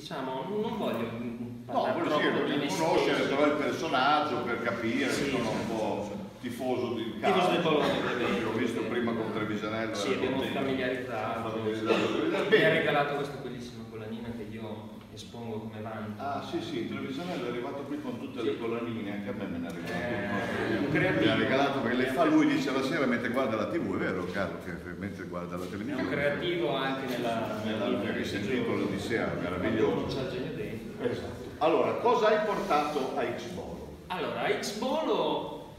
diciamo, non voglio No, parlare sì, troppo di me conoscere però il personaggio, per capire, Sì, sono un po' tifoso di Tifoso calcio. del Bologna, ovviamente. L'ho visto prima con Trevisanello. Sì, abbiamo familiarizzato. Mi ha regalato che io espongo come vanto. Ah sì sì, Trevisanello è arrivato qui con tutte Sì. le collanine, anche a me me ne ha regalato Eh. Mi ha regalato perché le fa lui dice la sera mentre guarda la tv, è vero Carlo che mentre guarda la È televisione. un creativo anche nella, Nella che di sentito l'Odissea, meraviglioso. c'ha il genio dentro. Esatto. Allora, cosa hai portato a X-Bolo? Allora, a X-Bolo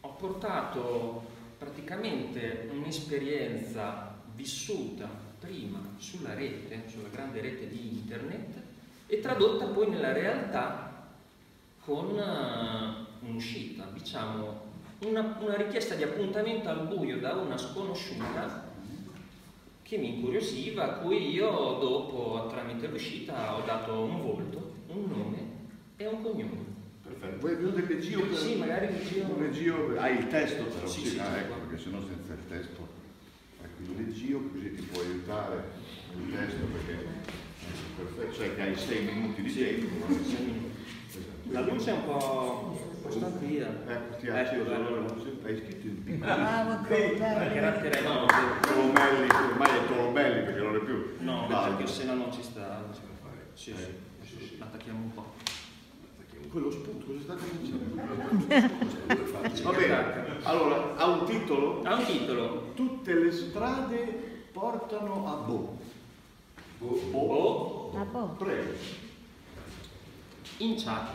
ho portato praticamente un'esperienza vissuta prima sulla rete, sulla grande rete di internet e tradotta poi nella realtà con eh, un'uscita, diciamo una, una richiesta di appuntamento al buio da una sconosciuta che mi incuriosiva, a cui io dopo, tramite l'uscita, ho dato un volto, un nome e un cognome. Perfetto. Vuoi più del leggio? per- Sì, magari. Un leggio, hai il testo però, Sì, sì, sì, ah, sì, ecco, perché sennò senza il testo. Il leggio così ti può aiutare il testo perché eh, perfetto, cioè che hai sei minuti di tempo. Esatto. La luce è un po', un po' stantia. Ecco, ti ha Ecco, acceso allora. la luce. Hai scritto in piccolo. Bravo, carattere no, Tolomelli, ormai è Tolomelli perché non è più. no, perché se no non ci sta. non si può fare. Sì, sì, Eh, sì, sì, attacchiamo un po'. Quello spunto, cosa state facendo? Va bene, allora, ha un titolo? Ha un titolo. Tutte le strade portano a Bo. Bo. O Ah, boh. Prego. in chat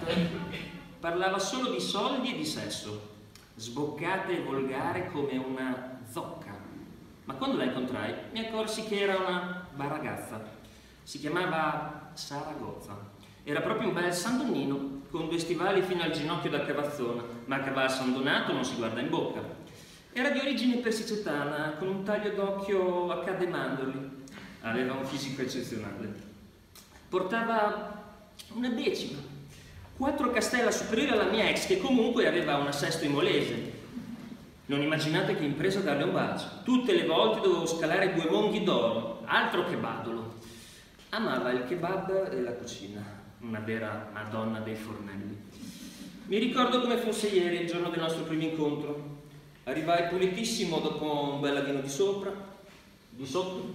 parlava solo di soldi e di sesso, sboccata e volgare come una zocca. Ma quando la incontrai mi accorsi che era una baragazza. Si chiamava Sara Gozza. Era proprio un bel sandonnino, con due stivali fino al ginocchio da cavazzona, ma che va al sandonato non si guarda in bocca. Era di origine persicetana, con un taglio d'occhio a cademandoli. Aveva un fisico eccezionale. Portava una decima, quattro castella superiore alla mia ex, che comunque aveva una sesto imolese. Non immaginate che impresa darle un bacio. Tutte le volte dovevo scalare due monghi d'oro, altro che badolo. Amava il kebab e la cucina, una vera madonna dei fornelli. Mi ricordo come fosse ieri, il giorno del nostro primo incontro. Arrivai pulitissimo dopo un bel lavino di sopra, di sotto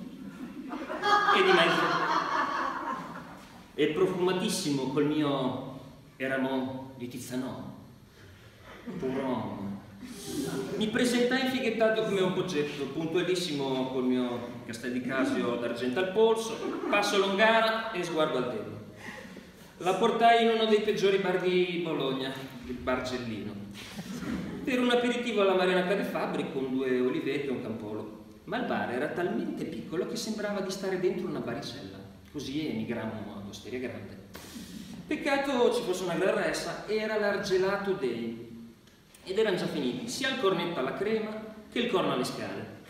e di mezzo. E profumatissimo col mio eramo di Tizzanò. Puron. Mi presentai infighettato come un poggetto, puntualissimo col mio castel di Casio d'argento al polso, passo longara e sguardo al dedo. La portai in uno dei peggiori bar di Bologna, il Bargellino, per un aperitivo alla Marinata de Fabri con due oliveti e un campolo. Ma il bar era talmente piccolo che sembrava di stare dentro una baricella. Così emigrammo a Osteria Grande. Peccato ci fosse una gran ressa, era l'argelato dei. Ed erano già finiti sia il cornetto alla crema che il corno alle scale.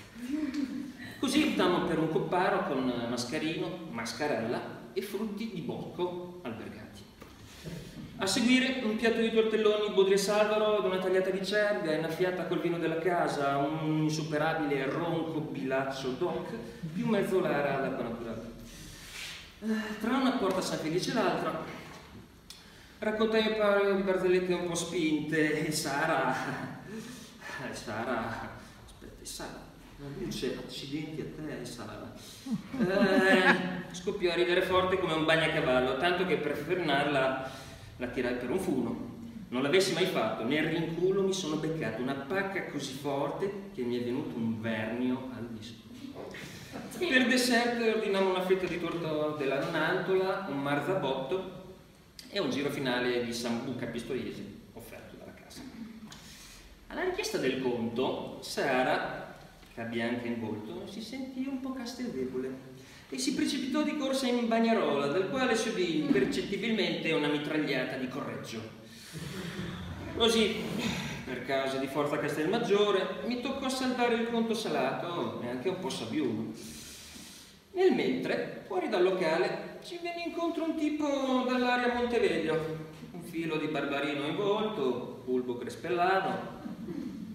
Così optammo per un copparo con mascarino, mascarella e frutti di albergati. A seguire un piatto di tortelloni Bodri e Salvaro ed una tagliata di cervia innaffiata col vino della casa, un insuperabile ronco bilaccio doc, più mezzolara all'acqua naturale. Eh, Tra una porta San Felice e l'altra raccontai un paio di barzellette un po' spinte e Sara... eh, Sara... Aspetta, Sara... La luce, accidenti a te, Sara. Eh, scoppiò a ridere forte come un bagnacavallo, tanto che per frenarla la tirai per un funo. Non l'avessi mai fatto, nel rinculo mi sono beccato una pacca così forte che mi è venuto un vernio al disco. Per dessert ordinammo una fetta di torta della nonantola, un marzabotto e un giro finale di sambuca pistoiese offerto dalla casa. Alla richiesta del conto, Sara, che bianca in volto, si sentì un po' casteldevole e si precipitò di corsa in bagnarola, dal quale subì impercettibilmente una mitragliata di correggio. Così, per causa di Forza Castelmaggiore, mi toccò salvare il conto salato e anche un po' sabbiuno. Nel mentre, fuori dal locale, ci venne incontro un tipo dall'area Monteveglio, un filo di barbarino in volto, bulbo crespellato,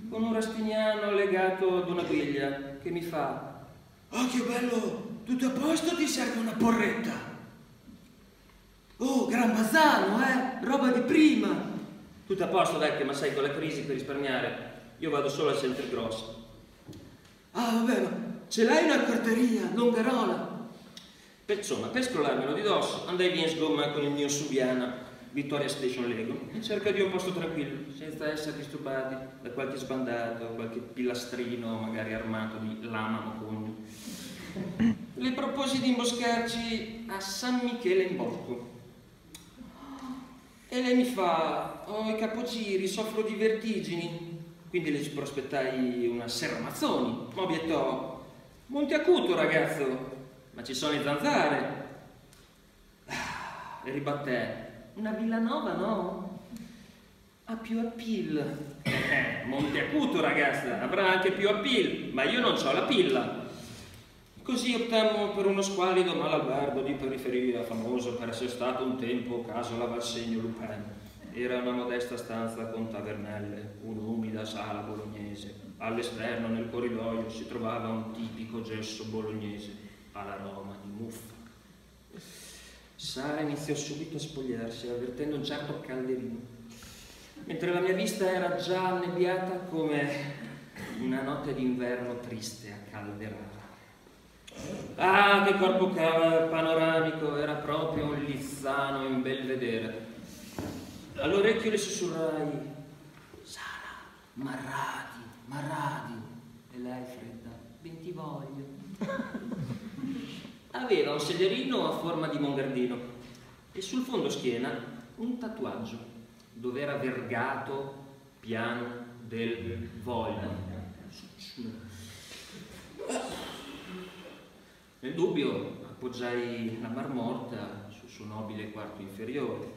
con un rastignano legato ad una griglia, che mi fa «Oh, che bello! Tutto a posto? Ti serve una porretta?» Oh, Gran Basano, eh? Roba di prima! Tutto a posto, vecchio, ma sai, con la crisi per risparmiare, io vado solo al center grosso. Ah, vabbè, ma ce l'hai una quarteria, Longarola? Per, insomma, per scrollarmelo di dosso, andai via in sgomma con il mio Subiana Vittoria Station Lego in cerca di un posto tranquillo, senza essere disturbati da qualche sbandato, qualche pilastrino magari armato di lama o cogno. Le proposi di imboscarci a San Michele in Bosco. E lei mi fa, ho i capogiri, soffro di vertigini. Quindi le ci prospettai una serramazzoni. Ma obiettò, Monte Acuto ragazzo, ma ci sono le zanzare. E ribatté, una villa nuova no? Ha più appeal. Eh, Monte Acuto ragazza, avrà anche più appeal, ma io non ho la pilla. Così optammo per uno squallido malalbergo di periferia, famoso per essere stato un tempo caso la Valsegno Lupin. Era una modesta stanza con tavernelle, un'umida sala bolognese. All'esterno, nel corridoio, si trovava un tipico gesso bolognese, all'aroma di muffa. Sara iniziò subito a spogliarsi, avvertendo un certo calderino, mentre la mia vista era già annebbiata come una notte d'inverno triste a Calderara. Ah, che corpo panoramico, era proprio un lizzano in bel vedere. All'orecchio le sussurrai, Sara, Marradi, Marradi. E lei fredda, ben ti voglio. Aveva un sederino a forma di mongardino e sul fondo schiena un tatuaggio dove era vergato piano del voglio. Nel dubbio appoggiai la marmorta sul suo nobile quarto inferiore.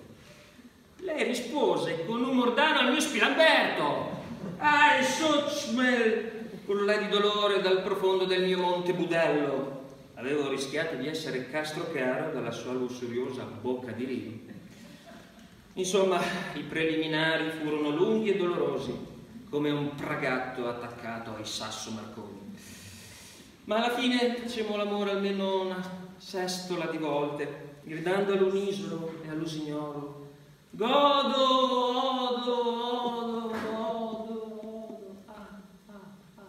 Lei rispose con un mordano al mio spilamberto. Ah, Suchmel, con di dolore dal profondo del mio monte Budello. Avevo rischiato di essere castrocaro dalla sua lussuriosa bocca di rino. Insomma, i preliminari furono lunghi e dolorosi, come un pragatto attaccato ai sasso marconi. Ma alla fine facemmo l'amore almeno una sestola di volte, gridando all'unisono e all'usignolo. Godo, odo, odo, odo. Ah, ah, ah.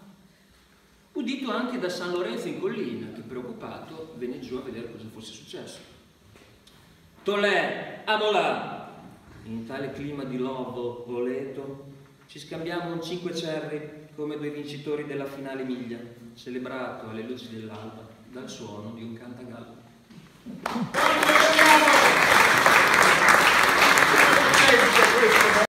Udito anche da San Lorenzo in collina, che preoccupato venne giù a vedere cosa fosse successo. Tolè, amolà! In tale clima di lobo voleto, ci scambiamo un 5 cerri come due vincitori della finale miglia, celebrato alle luci dell'alba dal suono di un cantagallo.